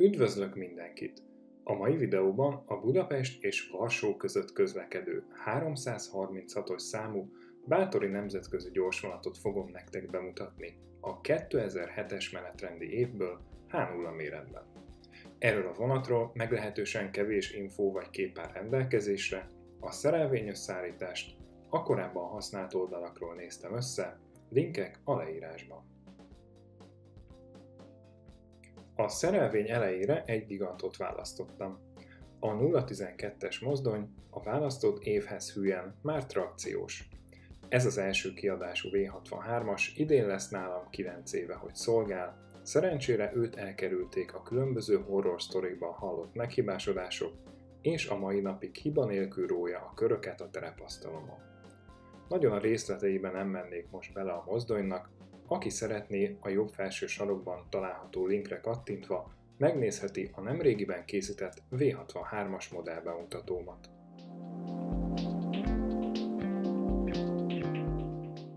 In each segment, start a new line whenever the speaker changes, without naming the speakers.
Üdvözlök mindenkit! A mai videóban a Budapest és Varsó között közlekedő 336-os számú Bátori nemzetközi gyorsvonatot fogom nektek bemutatni a 2007-es menetrendi évből H0 méretben. Erről a vonatról meglehetősen kevés infó vagy kép áll rendelkezésre, a szerelvényös szállítást a korábban használt oldalakról néztem össze, linkek a leírásban. A szerelvény elejére egy gigantot választottam. A 012-es mozdony a választott évhez hülyen már trakciós. Ez az első kiadású V63-as, idén lesz nálam 9 éve, hogy szolgál, szerencsére őt elkerülték a különböző horror sztorikban hallott meghibásodások, és a mai napig hiba nélkül rója a köröket a terepasztalomon. Nagyon a részleteiben nem mennék most bele a mozdonynak, aki szeretné, a jobb felső sarokban található linkre kattintva megnézheti a nemrégiben készített V63-as modell.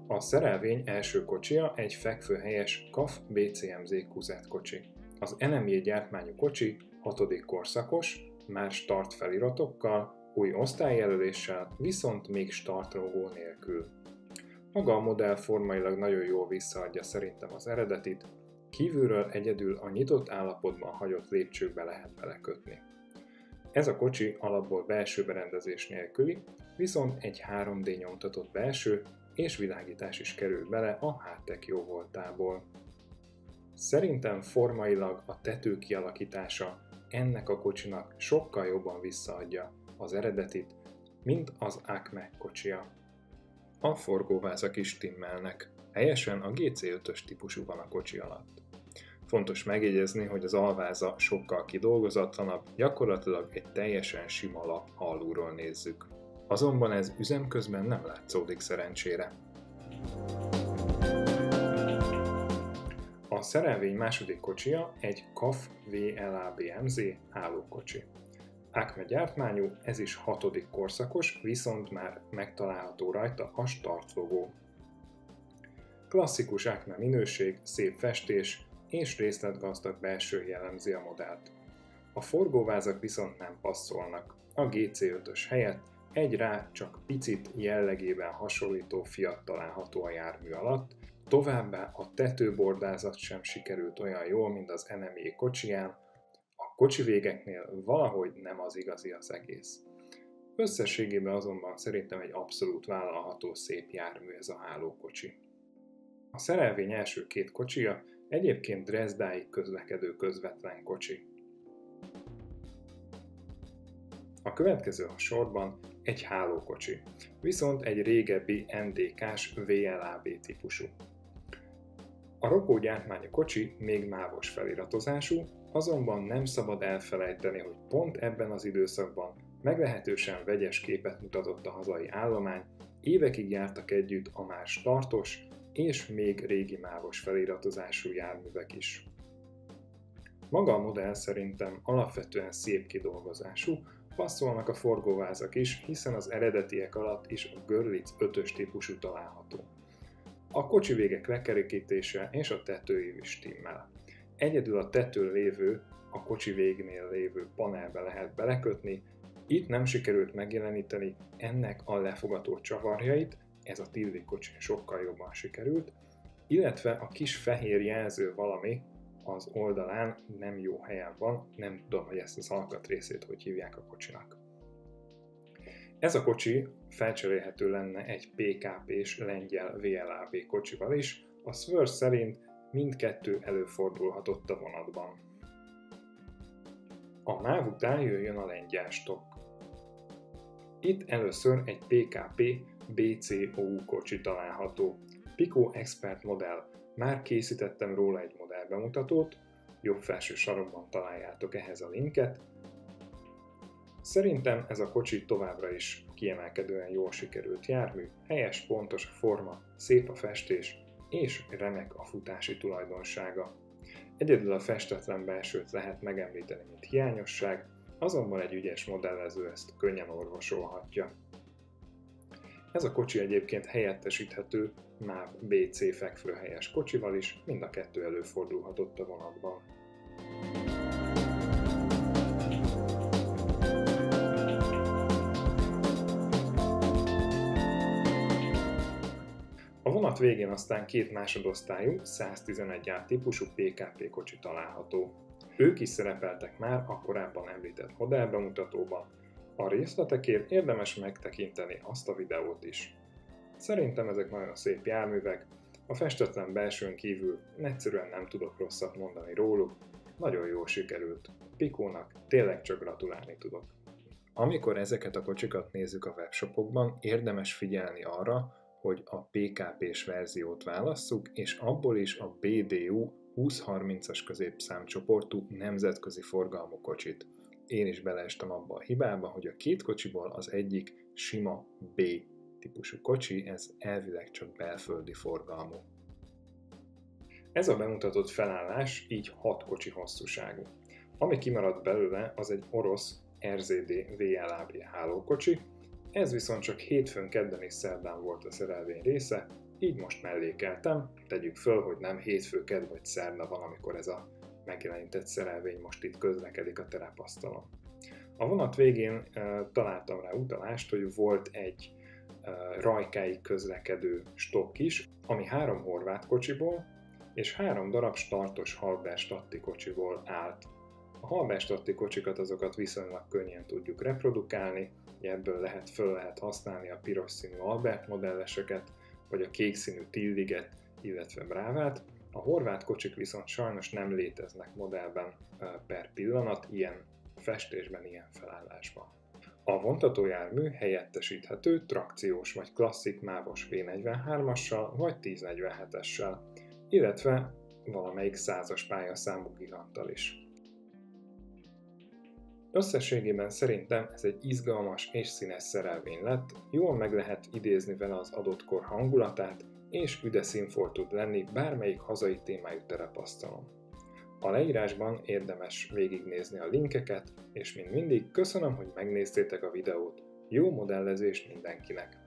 A szerelvény első kocsia egy fekvőhelyes KAF BCMZ Kuzet kocsi. Az NMJ gyártmányú kocsi, hatodik korszakos, már start feliratokkal, új osztályjelöléssel, viszont még startrogó nélkül. Maga a modell formailag nagyon jól visszaadja szerintem az eredetit, kívülről egyedül a nyitott állapotban hagyott lépcsőkbe lehet belekötni. Ez a kocsi alapból belső berendezés nélküli, viszont egy 3D nyomtatott belső és világítás is kerül bele a háttek jó voltából. Szerintem formailag a tető kialakítása ennek a kocsinak sokkal jobban visszaadja az eredetit, mint az Acme kocsia. A forgóvázak is stimmelnek. Helyesen a GC5-ös típusú van a kocsi alatt. Fontos megjegyezni, hogy az alváza sokkal kidolgozatlanabb, gyakorlatilag egy teljesen sima lap alulról nézzük. Azonban ez üzem közben nem látszódik szerencsére. A szerelvény második kocsia egy KAF VLABMZ hálókocsi. Acme gyártmányú, ez is hatodik korszakos, viszont már megtalálható rajta a start logó. Klasszikus Acme minőség, szép festés és részletgazdag belső jellemzi a modellt. A forgóvázak viszont nem passzolnak. A GC5-ös helyett egy rá csak picit jellegében hasonlító fiat található a jármű alatt, továbbá a tetőbordázat sem sikerült olyan jól, mint az NME kocsiján, kocsi végeknél valahogy nem az igazi az egész. Összességében azonban szerintem egy abszolút vállalható szép jármű ez a hálókocsi. A szerelvény első két kocsia egyébként Dresdáig közlekedő közvetlen kocsi. A következő a sorban egy hálókocsi, viszont egy régebbi NDK-s VLAB típusú. A Rokó gyártmányú kocsi még mávos feliratozású, Azonban nem szabad elfelejteni, hogy pont ebben az időszakban meglehetősen vegyes képet mutatott a hazai állomány, évekig jártak együtt a már startos és még régi mávos feliratozású járművek is. Maga a modell szerintem alapvetően szép kidolgozású, passzolnak a forgóvázak is, hiszen az eredetiek alatt is a Görlitz 5-ös típusú található. A kocsi végek lekerekítése és a tetői is stimmel. Egyedül a tetőn lévő, a kocsi végnél lévő panelbe lehet belekötni, itt nem sikerült megjeleníteni ennek a lefogató csavarjait, ez a Tilvi kocsin sokkal jobban sikerült, illetve a kis fehér jelző valami az oldalán nem jó helyen van, nem tudom, hogy ezt az alkatrészét hogy hívják a kocsinak. Ez a kocsi felcserélhető lenne egy PKP-s lengyel VLAB kocsival is, a Swerve szerint mindkettő előfordulhatott a vonatban. A MÁV után jöjjön a lengyel stok. Itt először egy PKP BCOU kocsi található. Pico Expert modell. Már készítettem róla egy modellbemutatót, jobb felső sarokban találjátok ehhez a linket. Szerintem ez a kocsi továbbra is kiemelkedően jól sikerült jármű, helyes, pontos a forma, szép a festés, és remek a futási tulajdonsága. Egyedül a festetlen belsőt lehet megemlíteni, mint hiányosság, azonban egy ügyes modellező ezt könnyen orvosolhatja. Ez a kocsi egyébként helyettesíthető MÁV BC fekvőhelyes kocsival is, mind a kettő előfordulhatott a vonatban. Vonat végén aztán két másodosztályú 111 A típusú PKP kocsi található. Ők is szerepeltek már a korábban említett modellbemutatóban, a részletekért érdemes megtekinteni azt a videót is. Szerintem ezek nagyon szép járművek, a festetlen belsőn kívül egyszerűen nem tudok rosszat mondani róluk, nagyon jól sikerült. Pikónak tényleg csak gratulálni tudok. Amikor ezeket a kocsikat nézzük a webshopokban, érdemes figyelni arra, hogy a PKP-s verziót válasszuk, és abból is a BDU 2030-as középszámcsoportú nemzetközi forgalmú kocsit. Én is beleestem abba a hibába, hogy a két kocsiból az egyik sima B típusú kocsi, ez elvileg csak belföldi forgalmú. Ez a bemutatott felállás így 6 kocsi hosszúságú. Ami kimaradt belőle, az egy orosz RZD VLAB hálókocsi, ez viszont csak hétfőn, kedden és szerdán volt a szerelvény része, így most mellékeltem, tegyük föl, hogy nem hétfő, kedd vagy szerda van, amikor ez a megjelenített szerelvény most itt közlekedik a terepasztalon. A vonat végén e, találtam rá utalást, hogy volt egy e, rajkáig közlekedő stokk is, ami három horvát kocsiból és három darab startos Halberstadti kocsiból állt. A Halberstadti kocsikat azokat viszonylag könnyen tudjuk reprodukálni, ebből lehet föl lehet használni a piros színű Albert modelleseket, vagy a kék színű Tilliget, illetve Brávát. A horvát kocsik viszont sajnos nem léteznek modellben per pillanat, ilyen festésben, ilyen felállásban. A vontatójármű helyettesíthető trakciós vagy klasszik mávos V43-assal vagy 1047-essel, illetve valamelyik százas pályaszámú giganttal is. Összességében szerintem ez egy izgalmas és színes szerelvény lett, jól meg lehet idézni vele az adott kor hangulatát, és üde színfor tud lenni bármelyik hazai témájú terepasztalon. A leírásban érdemes végignézni a linkeket, és mint mindig köszönöm, hogy megnéztétek a videót. Jó modellezést mindenkinek!